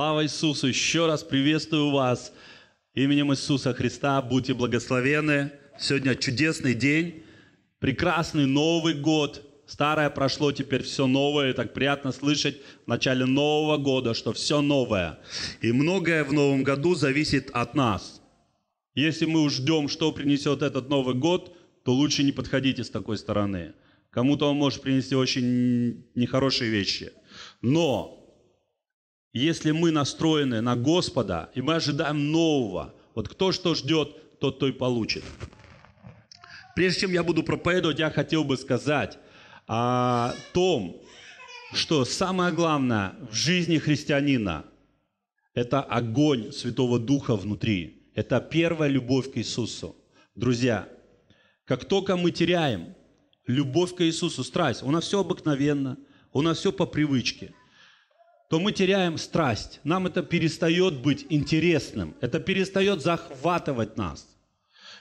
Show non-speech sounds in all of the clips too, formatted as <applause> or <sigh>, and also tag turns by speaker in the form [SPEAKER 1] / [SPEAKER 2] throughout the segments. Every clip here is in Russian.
[SPEAKER 1] Слава Иисусу! Еще раз приветствую вас именем Иисуса Христа. Будьте благословены. Сегодня чудесный день, прекрасный Новый год. Старое прошло, теперь все новое. Так приятно слышать в начале Нового года, что все новое. И многое в Новом году зависит от нас. Если мы ждем, что принесет этот Новый год, то лучше не подходите с такой стороны. Кому-то он может принести очень нехорошие вещи. Но если мы настроены на Господа, и мы ожидаем нового, вот кто что ждет, тот то и получит. Прежде чем я буду проповедовать, я хотел бы сказать о том, что самое главное в жизни христианина – это огонь Святого Духа внутри. Это первая любовь к Иисусу. Друзья, как только мы теряем любовь к Иисусу, страсть, у нас все обыкновенно, у нас все по привычке – то мы теряем страсть. Нам это перестает быть интересным. Это перестает захватывать нас.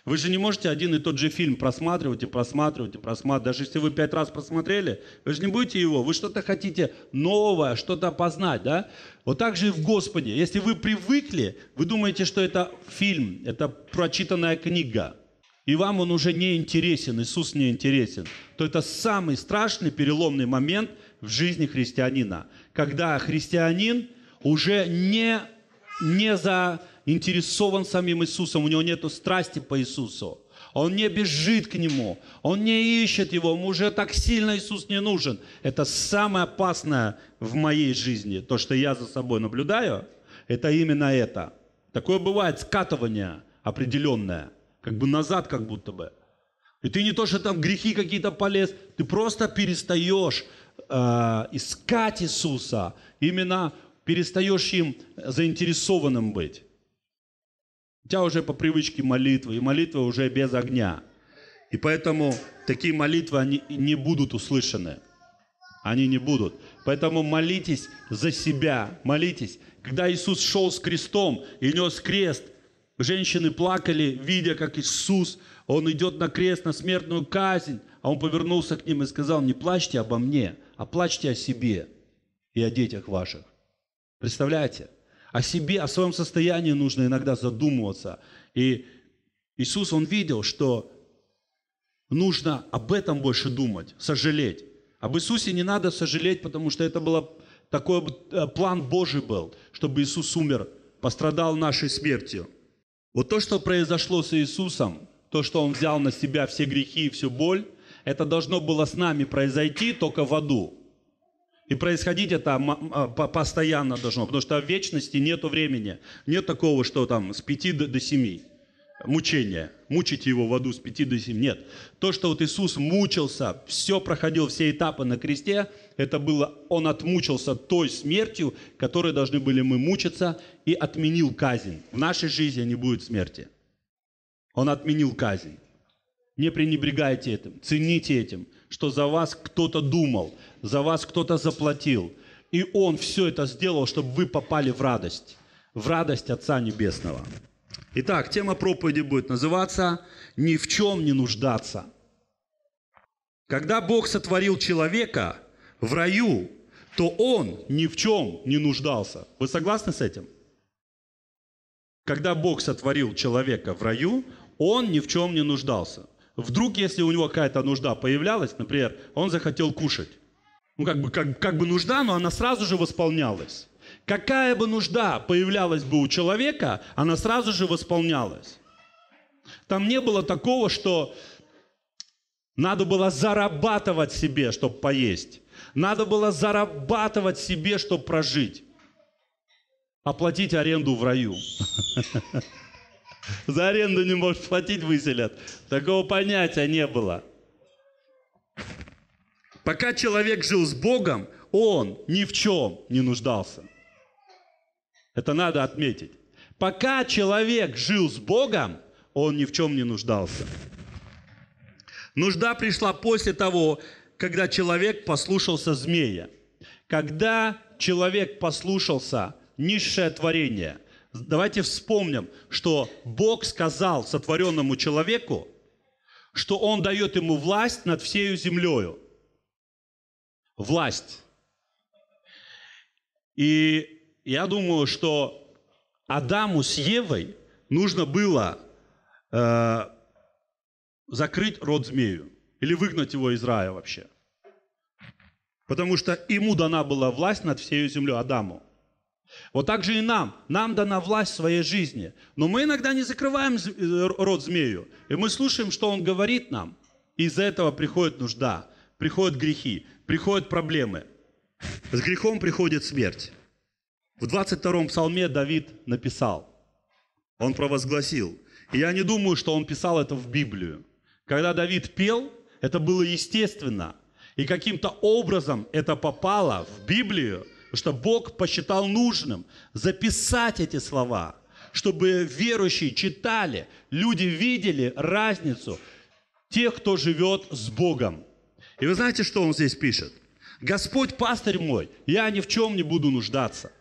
[SPEAKER 1] Вы же не можете один и тот же фильм просматривать и просматривать и просматривать. Даже если вы пять раз просмотрели, вы же не будете его. Вы что-то хотите новое, что-то познать, да? Вот так же и в Господе. Если вы привыкли, вы думаете, что это фильм, это прочитанная книга, и вам он уже не интересен, Иисус не интересен, то это самый страшный переломный момент в жизни христианина – когда христианин уже не, не заинтересован самим Иисусом, у него нет страсти по Иисусу. Он не бежит к Нему, он не ищет Его, ему уже так сильно Иисус не нужен. Это самое опасное в моей жизни, то, что я за собой наблюдаю, это именно это. Такое бывает скатывание определенное, как бы назад как будто бы. И ты не то, что там грехи какие-то полез, ты просто перестаешь э, искать Иисуса, именно перестаешь им заинтересованным быть. У тебя уже по привычке молитвы, и молитва уже без огня. И поэтому такие молитвы, они не будут услышаны. Они не будут. Поэтому молитесь за себя, молитесь. Когда Иисус шел с крестом и нес крест, женщины плакали, видя, как Иисус, Он идет на крест, на смертную казнь, а Он повернулся к ним и сказал, не плачьте обо мне, а плачьте о себе и о детях ваших. Представляете? О себе, о своем состоянии нужно иногда задумываться. И Иисус, Он видел, что нужно об этом больше думать, сожалеть. Об Иисусе не надо сожалеть, потому что это был такой э, план Божий был, чтобы Иисус умер, пострадал нашей смертью. Вот то, что произошло с Иисусом, то, что Он взял на себя все грехи и всю боль, это должно было с нами произойти только в аду. И происходить это а, постоянно должно, потому что в вечности нет времени. Нет такого, что там с пяти до семи мучения. Мучите его в аду с пяти до семи. Нет. То, что вот Иисус мучился, все проходил, все этапы на кресте, это было, он отмучился той смертью, которой должны были мы мучиться, и отменил казнь. В нашей жизни не будет смерти. Он отменил казнь. Не пренебрегайте этим, цените этим, что за вас кто-то думал, за вас кто-то заплатил. И Он все это сделал, чтобы вы попали в радость, в радость Отца Небесного. Итак, тема проповеди будет называться «Ни в чем не нуждаться». Когда Бог сотворил человека в раю, то он ни в чем не нуждался. Вы согласны с этим? Когда Бог сотворил человека в раю, он ни в чем не нуждался. Вдруг, если у него какая-то нужда появлялась, например, он захотел кушать. Ну, как бы, как, как бы нужда, но она сразу же восполнялась. Какая бы нужда появлялась бы у человека, она сразу же восполнялась. Там не было такого, что надо было зарабатывать себе, чтобы поесть. Надо было зарабатывать себе, чтобы прожить. Оплатить аренду в раю. <laughs> За аренду не можешь платить, выселят. Такого понятия не было. Пока человек жил с Богом, он ни в чем не нуждался. Это надо отметить. Пока человек жил с Богом, он ни в чем не нуждался. Нужда пришла после того, когда человек послушался змея. Когда человек послушался низшее творение – давайте вспомним, что Бог сказал сотворенному человеку, что Он дает ему власть над всею землею. Власть. И я думаю, что Адаму с Евой нужно было э, закрыть рот змею или выгнать его из рая вообще. Потому что ему дана была власть над всей землей, Адаму. Вот так же и нам. Нам дана власть в своей жизни. Но мы иногда не закрываем э, рот змею. И мы слушаем, что он говорит нам. И из-за этого приходит нужда, приходят грехи, приходят проблемы. С грехом приходит смерть. В 22-м псалме Давид написал, он провозгласил. И я не думаю, что он писал это в Библию. Когда Давид пел, это было естественно. И каким-то образом это попало в Библию, потому что Бог посчитал нужным записать эти слова, чтобы верующие читали, люди видели разницу тех, кто живет с Богом. И вы знаете, что он здесь пишет? Господь пастырь мой, я ни в чем не буду нуждаться.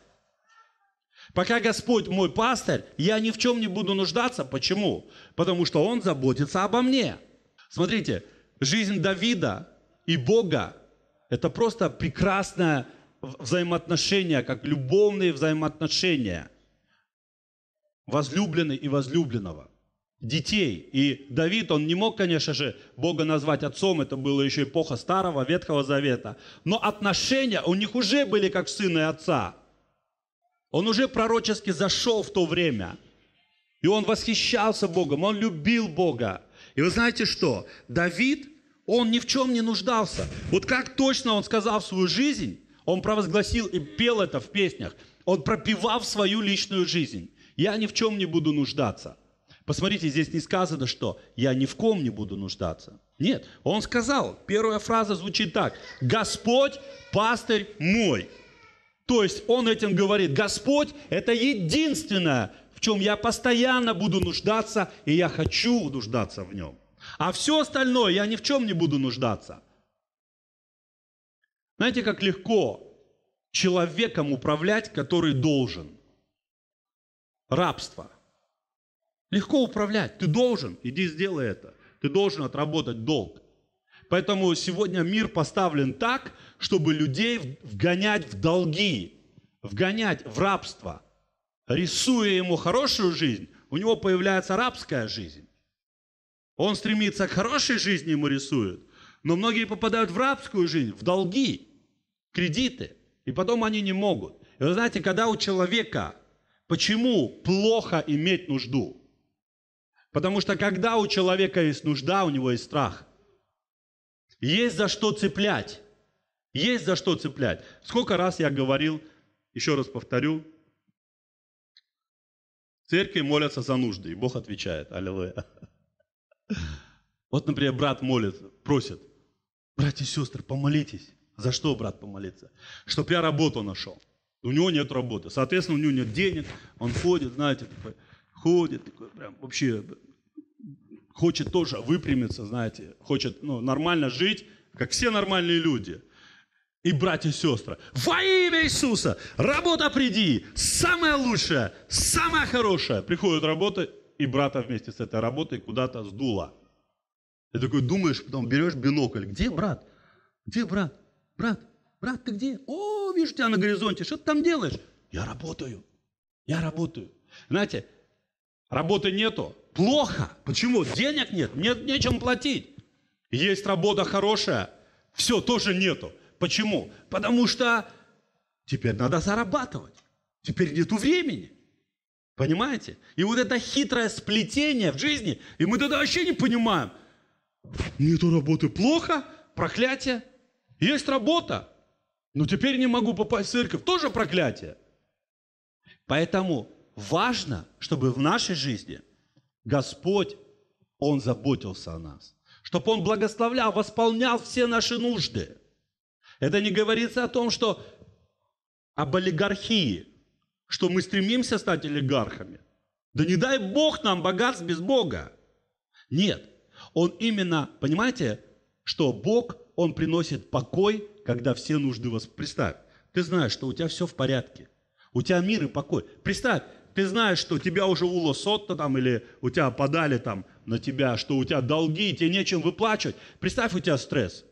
[SPEAKER 1] Пока Господь мой пастырь, я ни в чем не буду нуждаться. Почему? Потому что Он заботится обо мне. Смотрите, жизнь Давида и Бога – это просто прекрасное взаимоотношение, как любовные взаимоотношения возлюбленный и возлюбленного, детей. И Давид, он не мог, конечно же, Бога назвать отцом, это было еще эпоха Старого Ветхого Завета, но отношения у них уже были как сына и отца – он уже пророчески зашел в то время. И он восхищался Богом, он любил Бога. И вы знаете что? Давид, он ни в чем не нуждался. Вот как точно он сказал в свою жизнь, он провозгласил и пел это в песнях. Он пропивал свою личную жизнь. Я ни в чем не буду нуждаться. Посмотрите, здесь не сказано, что я ни в ком не буду нуждаться. Нет, он сказал, первая фраза звучит так. Господь, пастырь мой. То есть он этим говорит, Господь – это единственное, в чем я постоянно буду нуждаться, и я хочу нуждаться в нем. А все остальное я ни в чем не буду нуждаться. Знаете, как легко человеком управлять, который должен. Рабство. Легко управлять. Ты должен, иди сделай это. Ты должен отработать долг. Поэтому сегодня мир поставлен так, чтобы людей вгонять в долги, вгонять в рабство. Рисуя ему хорошую жизнь, у него появляется рабская жизнь. Он стремится к хорошей жизни, ему рисуют. Но многие попадают в рабскую жизнь, в долги, кредиты. И потом они не могут. И вы знаете, когда у человека, почему плохо иметь нужду? Потому что когда у человека есть нужда, у него есть страх. Есть за что цеплять. Есть за что цеплять. Сколько раз я говорил, еще раз повторю, церкви молятся за нужды, и Бог отвечает. Аллилуйя. <laughs> Вот, например, брат молит, просит, братья и сестры, помолитесь. За что, брат, помолиться? Чтоб я работу нашел. У него нет работы. Соответственно, у него нет денег. Он ходит, знаете, такой, ходит, такой, прям вообще хочет тоже выпрямиться, знаете, хочет ну, нормально жить, как все нормальные люди. И братья и сестры, во имя Иисуса, работа приди, самая лучшая, самая хорошая. Приходит работа, и брата вместе с этой работой куда-то сдуло. Ты такой думаешь, потом берешь бинокль, где брат? Где брат? Брат, брат, ты где? О, вижу тебя на горизонте, что ты там делаешь? Я работаю, я работаю. Знаете, работы нету, Плохо. Почему? Денег нет, нет нечем платить. Есть работа хорошая, все, тоже нету. Почему? Потому что теперь надо зарабатывать. Теперь нету времени. Понимаете? И вот это хитрое сплетение в жизни, и мы тогда вообще не понимаем. Нету работы плохо, проклятие. Есть работа, но теперь не могу попасть в церковь, тоже проклятие. Поэтому важно, чтобы в нашей жизни Господь, Он заботился о нас. Чтобы Он благословлял, восполнял все наши нужды. Это не говорится о том, что об олигархии, что мы стремимся стать олигархами. Да не дай Бог нам богатств без Бога. Нет. Он именно, понимаете, что Бог, Он приносит покой, когда все нужды вас... Представь, ты знаешь, что у тебя все в порядке. У тебя мир и покой. Представь, ты знаешь, что тебя уже уло сотто там, или у тебя подали там на тебя, что у тебя долги, тебе нечем выплачивать. Представь, у тебя стресс.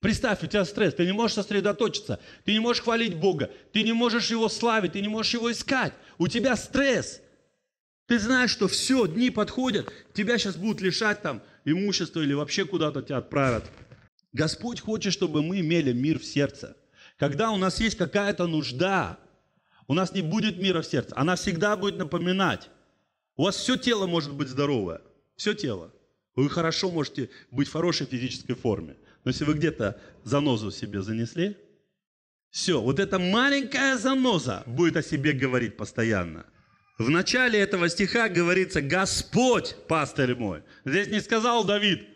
[SPEAKER 1] Представь, у тебя стресс, ты не можешь сосредоточиться, ты не можешь хвалить Бога, ты не можешь Его славить, ты не можешь Его искать. У тебя стресс. Ты знаешь, что все, дни подходят, тебя сейчас будут лишать там имущества или вообще куда-то тебя отправят. Господь хочет, чтобы мы имели мир в сердце. Когда у нас есть какая-то нужда, у нас не будет мира в сердце. Она всегда будет напоминать. У вас все тело может быть здоровое. Все тело. Вы хорошо можете быть в хорошей физической форме. Но если вы где-то занозу себе занесли, все, вот эта маленькая заноза будет о себе говорить постоянно. В начале этого стиха говорится «Господь, пастырь мой». Здесь не сказал Давид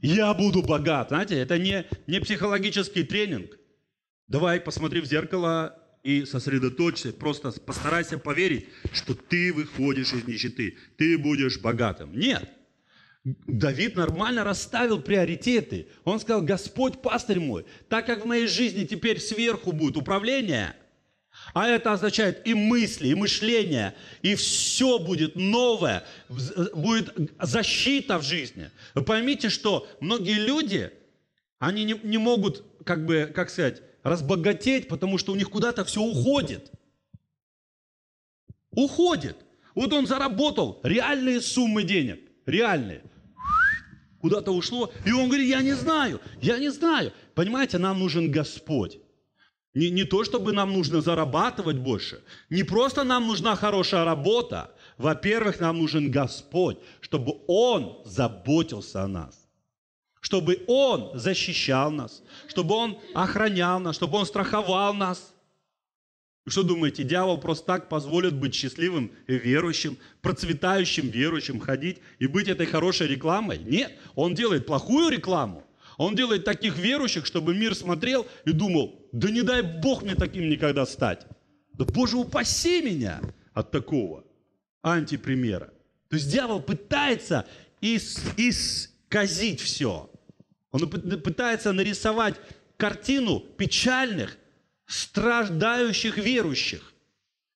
[SPEAKER 1] «Я буду богат». Знаете, это не, не психологический тренинг. Давай посмотри в зеркало и сосредоточься, просто постарайся поверить, что ты выходишь из нищеты, ты будешь богатым. Нет. Давид нормально расставил приоритеты. Он сказал, Господь, пастырь мой, так как в моей жизни теперь сверху будет управление, а это означает и мысли, и мышление, и все будет новое, будет защита в жизни. Вы поймите, что многие люди, они не, не могут, как бы, как сказать, разбогатеть, потому что у них куда-то все уходит. Уходит. Вот он заработал реальные суммы денег, реальные. Куда-то ушло, и он говорит, я не знаю, я не знаю. Понимаете, нам нужен Господь. Не, не то, чтобы нам нужно зарабатывать больше, не просто нам нужна хорошая работа. Во-первых, нам нужен Господь, чтобы Он заботился о нас чтобы Он защищал нас, чтобы Он охранял нас, чтобы Он страховал нас. Вы что думаете, дьявол просто так позволит быть счастливым верующим, процветающим верующим, ходить и быть этой хорошей рекламой? Нет, он делает плохую рекламу. Он делает таких верующих, чтобы мир смотрел и думал, да не дай Бог мне таким никогда стать. Да Боже, упаси меня от такого антипримера. То есть дьявол пытается ис, ис, казить все. Он пытается нарисовать картину печальных, страждающих верующих.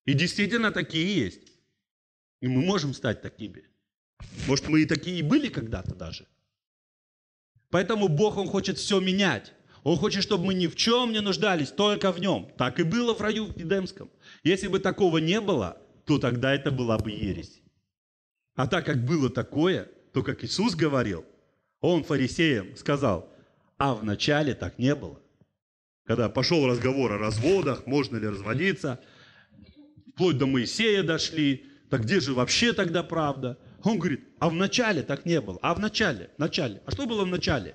[SPEAKER 1] И действительно такие есть. И мы можем стать такими. Может, мы и такие были когда-то даже. Поэтому Бог, Он хочет все менять. Он хочет, чтобы мы ни в чем не нуждались, только в Нем. Так и было в раю в Едемском. Если бы такого не было, то тогда это была бы ересь. А так как было такое, то, как Иисус говорил, он фарисеям сказал, а вначале так не было. Когда пошел разговор о разводах, можно ли разводиться, вплоть до Моисея дошли, так где же вообще тогда правда? Он говорит, а в начале так не было. А в начале, в начале. А что было в начале?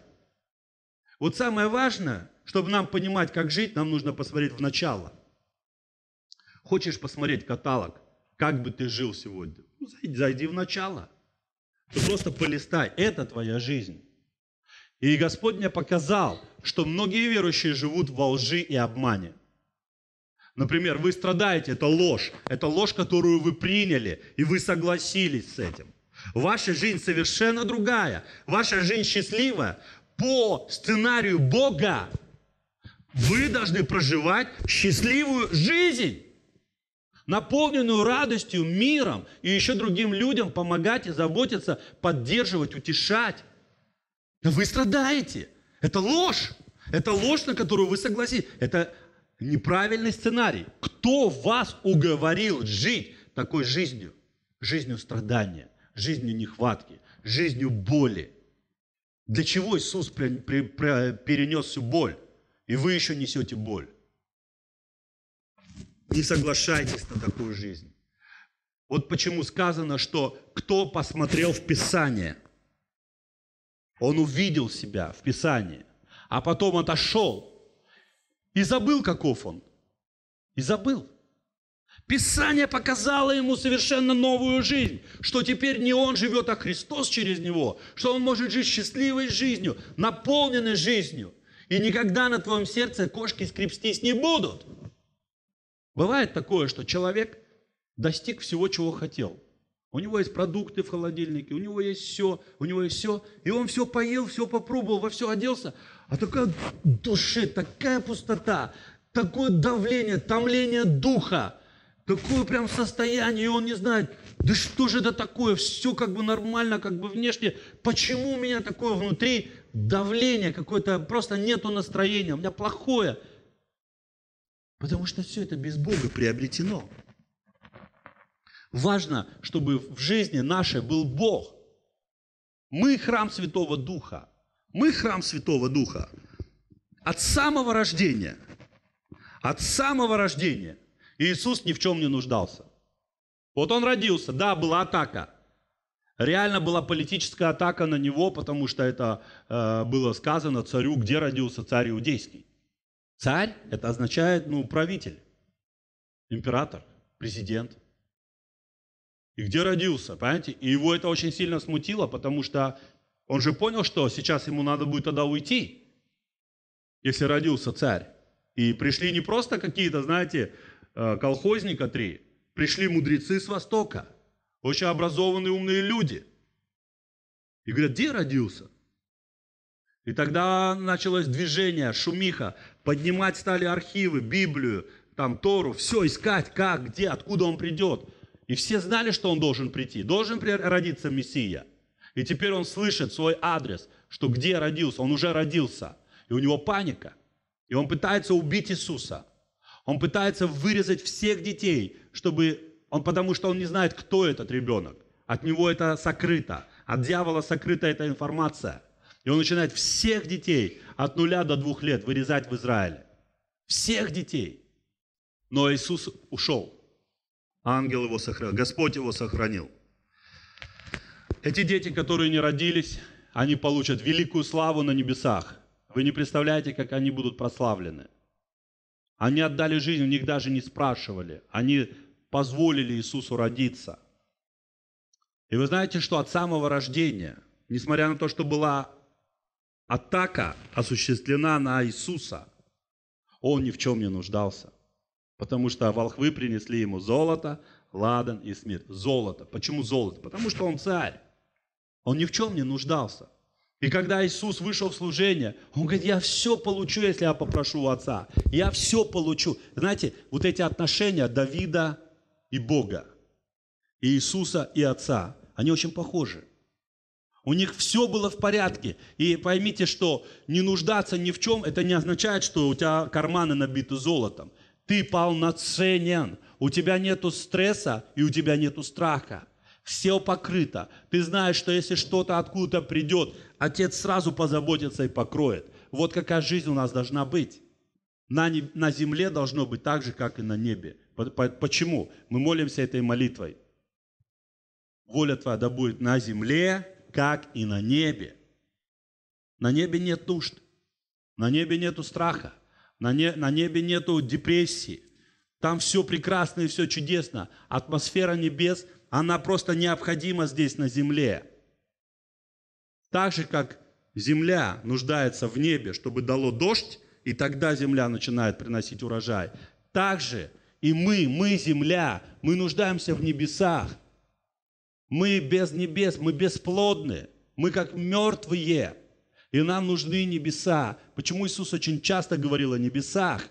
[SPEAKER 1] Вот самое важное, чтобы нам понимать, как жить, нам нужно посмотреть в начало. Хочешь посмотреть каталог, как бы ты жил сегодня? Ну, зайди, зайди в начало. Ты просто полистай. Это твоя жизнь. И Господь мне показал, что многие верующие живут во лжи и обмане. Например, вы страдаете, это ложь. Это ложь, которую вы приняли, и вы согласились с этим. Ваша жизнь совершенно другая. Ваша жизнь счастливая. По сценарию Бога вы должны проживать счастливую жизнь наполненную радостью, миром и еще другим людям помогать и заботиться, поддерживать, утешать. Но вы страдаете. Это ложь. Это ложь, на которую вы согласились. Это неправильный сценарий. Кто вас уговорил жить такой жизнью? Жизнью страдания, жизнью нехватки, жизнью боли. Для чего Иисус перенес всю боль? И вы еще несете боль. Не соглашайтесь на такую жизнь. Вот почему сказано, что кто посмотрел в Писание, он увидел себя в Писании, а потом отошел и забыл, каков он. И забыл. Писание показало ему совершенно новую жизнь, что теперь не он живет, а Христос через него, что он может жить счастливой жизнью, наполненной жизнью. И никогда на твоем сердце кошки скрепстись не будут. Бывает такое, что человек достиг всего, чего хотел. У него есть продукты в холодильнике, у него есть все, у него есть все. И он все поел, все попробовал, во все оделся. А такая души, такая пустота, такое давление, томление духа, такое прям состояние, и он не знает, да что же это такое, все как бы нормально, как бы внешне, почему у меня такое внутри давление какое-то, просто нету настроения, у меня плохое. Потому что все это без Бога приобретено. Важно, чтобы в жизни нашей был Бог. Мы храм Святого Духа. Мы храм Святого Духа. От самого рождения. От самого рождения Иисус ни в чем не нуждался. Вот он родился, да, была атака. Реально была политическая атака на него, потому что это э, было сказано царю, где родился царь иудейский. Царь – это означает, ну, правитель, император, президент. И где родился, понимаете? И его это очень сильно смутило, потому что он же понял, что сейчас ему надо будет тогда уйти, если родился царь. И пришли не просто какие-то, знаете, колхозника три, пришли мудрецы с Востока, очень образованные умные люди. И говорят, где родился? И тогда началось движение, шумиха, поднимать стали архивы, Библию, там Тору, все искать, как, где, откуда он придет. И все знали, что он должен прийти, должен родиться Мессия. И теперь он слышит свой адрес, что где родился, он уже родился. И у него паника. И он пытается убить Иисуса. Он пытается вырезать всех детей, чтобы он, потому что он не знает, кто этот ребенок. От него это сокрыто. От дьявола сокрыта эта информация. И он начинает всех детей от нуля до двух лет вырезать в Израиле. Всех детей. Но Иисус ушел. Ангел его сохранил. Господь его сохранил. Эти дети, которые не родились, они получат великую славу на небесах. Вы не представляете, как они будут прославлены. Они отдали жизнь, у них даже не спрашивали. Они позволили Иисусу родиться. И вы знаете, что от самого рождения, несмотря на то, что была атака осуществлена на Иисуса, он ни в чем не нуждался. Потому что волхвы принесли ему золото, ладан и смерть. Золото. Почему золото? Потому что он царь. Он ни в чем не нуждался. И когда Иисус вышел в служение, Он говорит, я все получу, если я попрошу у Отца. Я все получу. Знаете, вот эти отношения Давида и Бога, и Иисуса и Отца, они очень похожи. У них все было в порядке. И поймите, что не нуждаться ни в чем, это не означает, что у тебя карманы набиты золотом. Ты полноценен. У тебя нету стресса и у тебя нету страха все покрыто. Ты знаешь, что если что-то откуда-то придет, Отец сразу позаботится и покроет. Вот какая жизнь у нас должна быть. На, на земле должно быть так же, как и на небе. Почему? Мы молимся этой молитвой. Воля Твоя да будет на земле, как и на небе. На небе нет нужд. На небе нету страха. На, не, на небе нету депрессии. Там все прекрасно и все чудесно. Атмосфера небес – она просто необходима здесь на земле. Так же, как земля нуждается в небе, чтобы дало дождь, и тогда земля начинает приносить урожай. Так же и мы, мы земля, мы нуждаемся в небесах. Мы без небес, мы бесплодны, мы как мертвые. И нам нужны небеса. Почему Иисус очень часто говорил о небесах?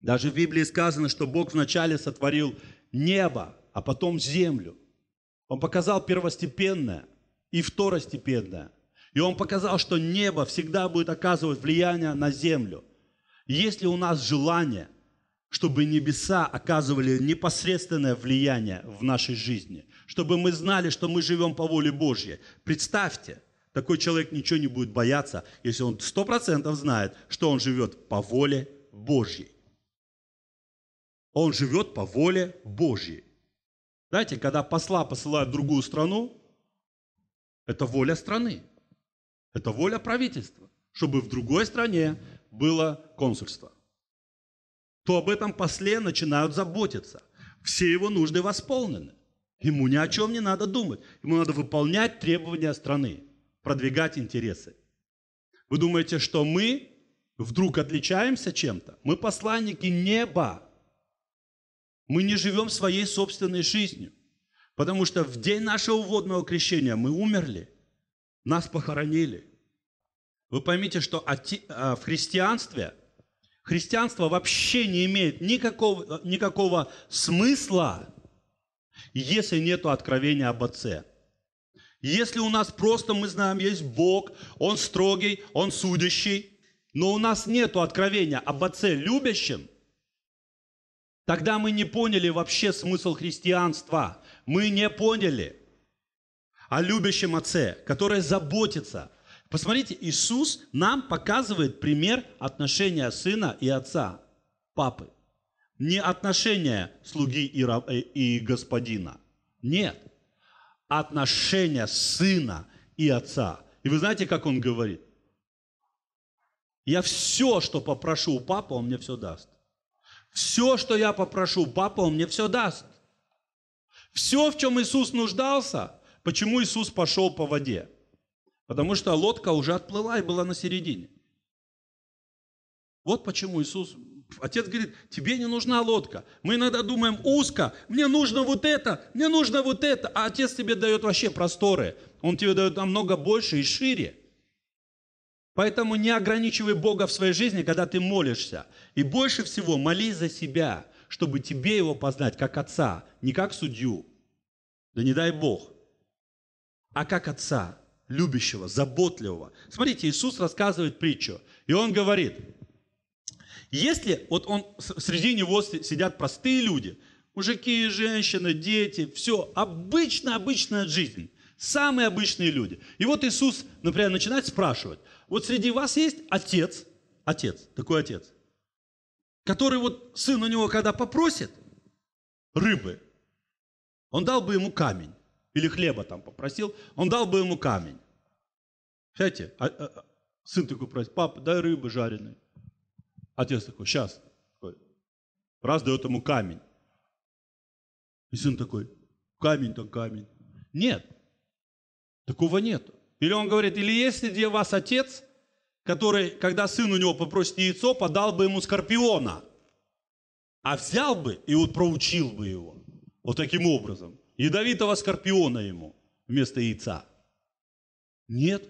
[SPEAKER 1] Даже в Библии сказано, что Бог вначале сотворил небо, а потом землю. Он показал первостепенное и второстепенное. И он показал, что небо всегда будет оказывать влияние на землю. Есть ли у нас желание, чтобы небеса оказывали непосредственное влияние в нашей жизни, чтобы мы знали, что мы живем по воле Божьей. Представьте, такой человек ничего не будет бояться, если он сто процентов знает, что он живет по воле Божьей. Он живет по воле Божьей. Знаете, когда посла посылают в другую страну, это воля страны, это воля правительства, чтобы в другой стране было консульство. То об этом после начинают заботиться. Все его нужды восполнены. Ему ни о чем не надо думать. Ему надо выполнять требования страны, продвигать интересы. Вы думаете, что мы вдруг отличаемся чем-то? Мы посланники неба. Мы не живем своей собственной жизнью. Потому что в день нашего водного крещения мы умерли, нас похоронили. Вы поймите, что а, в христианстве христианство вообще не имеет никакого, никакого смысла, если нет откровения об Отце. Если у нас просто, мы знаем, есть Бог, Он строгий, Он судящий, но у нас нет откровения об Отце любящем, тогда мы не поняли вообще смысл христианства. Мы не поняли о любящем Отце, который заботится. Посмотрите, Иисус нам показывает пример отношения сына и отца, папы. Не отношения слуги и, раб, и господина. Нет. Отношения сына и отца. И вы знаете, как он говорит? Я все, что попрошу у папы, он мне все даст. Все, что я попрошу у папы, он мне все даст. Все, в чем Иисус нуждался, почему Иисус пошел по воде? Потому что лодка уже отплыла и была на середине. Вот почему Иисус, отец говорит, тебе не нужна лодка. Мы иногда думаем узко, мне нужно вот это, мне нужно вот это. А отец тебе дает вообще просторы. Он тебе дает намного больше и шире. Поэтому не ограничивай Бога в своей жизни, когда ты молишься. И больше всего молись за себя, чтобы тебе его познать как отца, не как судью. Да не дай Бог. А как отца любящего, заботливого. Смотрите, Иисус рассказывает притчу, и Он говорит, если вот он, среди него сидят простые люди, мужики, женщины, дети, все, обычная, обычная жизнь, самые обычные люди. И вот Иисус, например, начинает спрашивать, вот среди вас есть отец, отец, такой отец, который вот сын у него, когда попросит рыбы, он дал бы ему камень или хлеба там попросил, он дал бы ему камень. Знаете, а, а, а, сын такой просит, папа, дай рыбы жареной. Отец такой, сейчас. Раз дает ему камень. И сын такой, камень то камень. Нет, такого нет. Или он говорит, или есть среди вас отец, который, когда сын у него попросит яйцо, подал бы ему скорпиона, а взял бы и вот проучил бы его. Вот таким образом ядовитого скорпиона ему вместо яйца. Нет.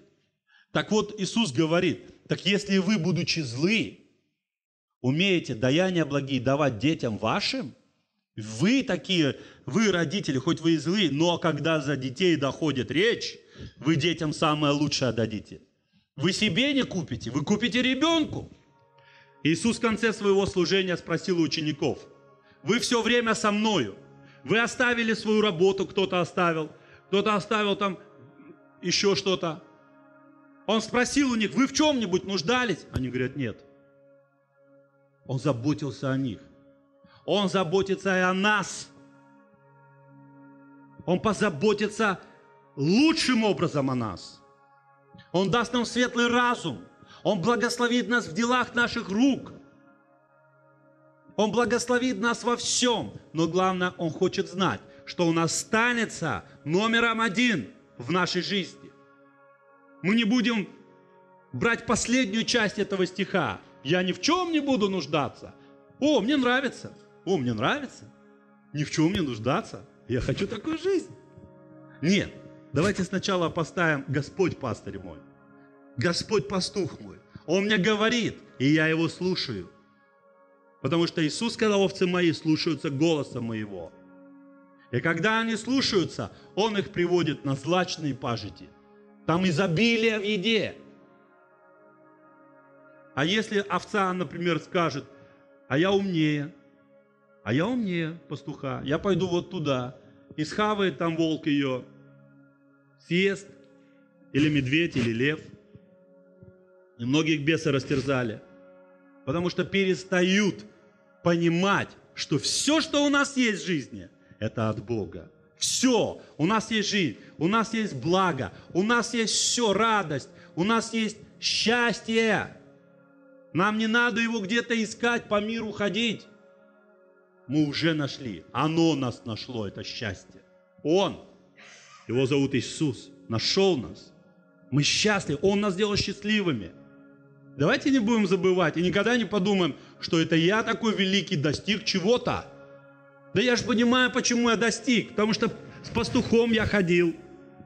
[SPEAKER 1] Так вот, Иисус говорит, так если вы, будучи злы, умеете даяния благие давать детям вашим, вы такие, вы родители, хоть вы и злые, но когда за детей доходит речь, вы детям самое лучшее дадите. Вы себе не купите, вы купите ребенку. Иисус в конце своего служения спросил у учеников, вы все время со мною – вы оставили свою работу, кто-то оставил, кто-то оставил там еще что-то. Он спросил у них, вы в чем-нибудь нуждались? Они говорят, нет. Он заботился о них. Он заботится и о нас. Он позаботится лучшим образом о нас. Он даст нам светлый разум. Он благословит нас в делах наших рук. Он благословит нас во всем, но главное, Он хочет знать, что Он останется номером один в нашей жизни. Мы не будем брать последнюю часть этого стиха. Я ни в чем не буду нуждаться. О, мне нравится. О, мне нравится. Ни в чем не нуждаться. Я хочу такую жизнь. Нет, давайте сначала поставим Господь пастырь мой. Господь пастух мой. Он мне говорит, и я его слушаю. Потому что Иисус сказал, овцы мои слушаются голоса моего. И когда они слушаются, Он их приводит на злачные пажити. Там изобилие в еде. А если овца, например, скажет, а я умнее, а я умнее пастуха, я пойду вот туда, и схавает там волк ее, съест, или медведь, или лев. И многих бесы растерзали – потому что перестают понимать, что все, что у нас есть в жизни, это от Бога. Все. У нас есть жизнь, у нас есть благо, у нас есть все, радость, у нас есть счастье. Нам не надо его где-то искать, по миру ходить. Мы уже нашли. Оно нас нашло, это счастье. Он, его зовут Иисус, нашел нас. Мы счастливы. Он нас сделал счастливыми. Давайте не будем забывать и никогда не подумаем, что это я такой великий достиг чего-то. Да я же понимаю, почему я достиг. Потому что с пастухом я ходил.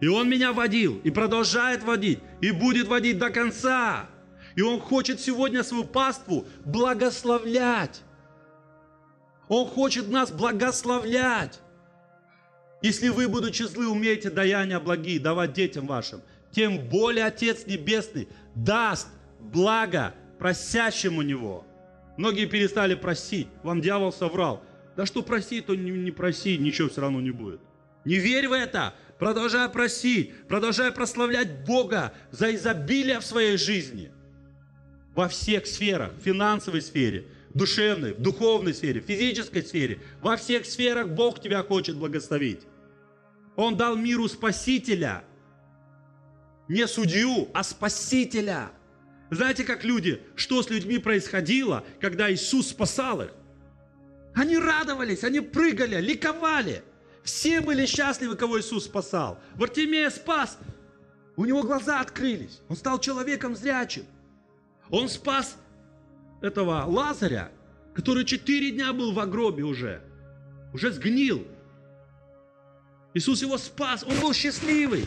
[SPEAKER 1] И он меня водил. И продолжает водить. И будет водить до конца. И он хочет сегодня свою паству благословлять. Он хочет нас благословлять. Если вы, будучи злы, умеете даяния благие давать детям вашим, тем более Отец Небесный даст благо просящему Него. Многие перестали просить. Вам дьявол соврал. Да что проси, то не, не проси, ничего все равно не будет. Не верь в это. Продолжай просить, продолжай прославлять Бога за изобилие в своей жизни. Во всех сферах, в финансовой сфере, душевной, в духовной сфере, в физической сфере. Во всех сферах Бог тебя хочет благословить. Он дал миру Спасителя. Не судью, а Спасителя. Знаете, как люди, что с людьми происходило, когда Иисус спасал их? Они радовались, они прыгали, ликовали. Все были счастливы, кого Иисус спасал. Вартимея спас, у него глаза открылись. Он стал человеком зрячим. Он спас этого Лазаря, который четыре дня был в гробе уже. Уже сгнил. Иисус его спас, он был счастливый.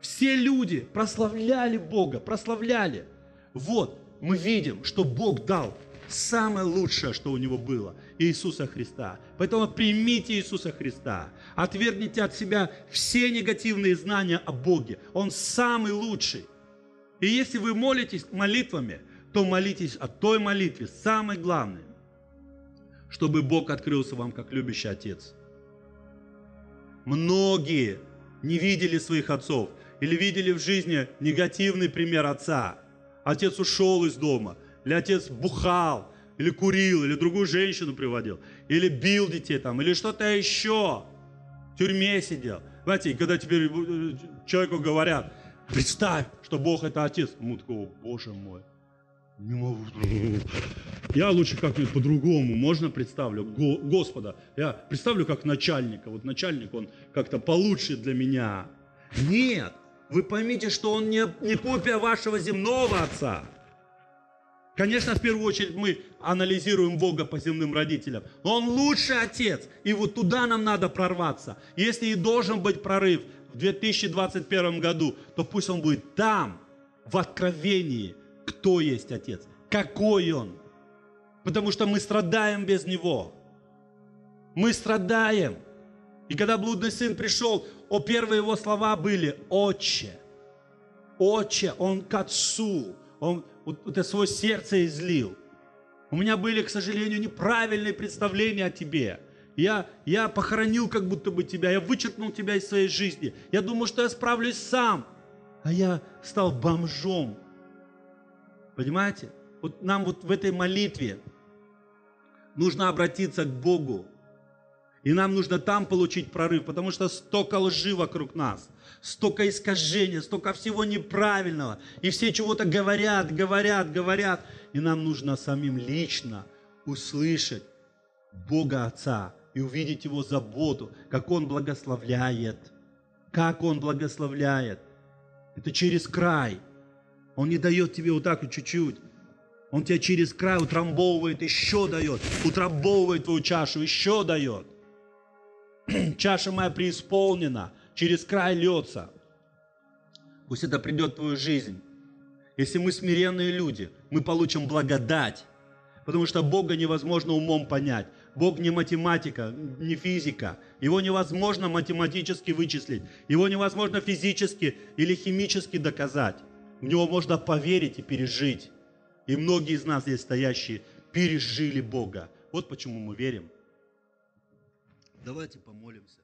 [SPEAKER 1] Все люди прославляли Бога, прославляли. Вот, мы видим, что Бог дал самое лучшее, что у него было, Иисуса Христа. Поэтому примите Иисуса Христа, отвергните от себя все негативные знания о Боге. Он самый лучший. И если вы молитесь молитвами, то молитесь о той молитве, самой главной, чтобы Бог открылся вам как любящий Отец. Многие не видели своих отцов или видели в жизни негативный пример отца. Отец ушел из дома, или отец бухал, или курил, или другую женщину приводил, или бил детей там, или что-то еще. В тюрьме сидел. Знаете, когда теперь э, человеку говорят, представь, что Бог это отец, ему такого, боже мой, не могу. Я лучше как-нибудь по-другому, можно представлю Го, Господа. Я представлю как начальника. Вот начальник, он как-то получше для меня. Нет, вы поймите, что он не, не копия вашего земного отца. Конечно, в первую очередь мы анализируем Бога по земным родителям. Он лучший отец, и вот туда нам надо прорваться. Если и должен быть прорыв в 2021 году, то пусть он будет там, в откровении, кто есть отец, какой он. Потому что мы страдаем без него. Мы страдаем. И когда блудный сын пришел, о, первые его слова были «Отче». Отче, он к отцу. Он вот, это свое сердце излил. У меня были, к сожалению, неправильные представления о тебе. Я, я похоронил как будто бы тебя, я вычеркнул тебя из своей жизни. Я думал, что я справлюсь сам. А я стал бомжом. Понимаете? Вот нам вот в этой молитве нужно обратиться к Богу. И нам нужно там получить прорыв, потому что столько лжи вокруг нас, столько искажения, столько всего неправильного. И все чего-то говорят, говорят, говорят. И нам нужно самим лично услышать Бога Отца и увидеть Его заботу, как Он благословляет. Как Он благословляет. Это через край. Он не дает тебе вот так чуть-чуть. Он тебя через край утрамбовывает, еще дает. Утрамбовывает твою чашу, еще дает. <clears throat> чаша моя преисполнена, через край льется. Пусть это придет в твою жизнь. Если мы смиренные люди, мы получим благодать. Потому что Бога невозможно умом понять. Бог не математика, не физика. Его невозможно математически вычислить. Его невозможно физически или химически доказать. В Него можно поверить и пережить. И многие из нас здесь стоящие пережили Бога. Вот почему мы верим. Давайте помолимся.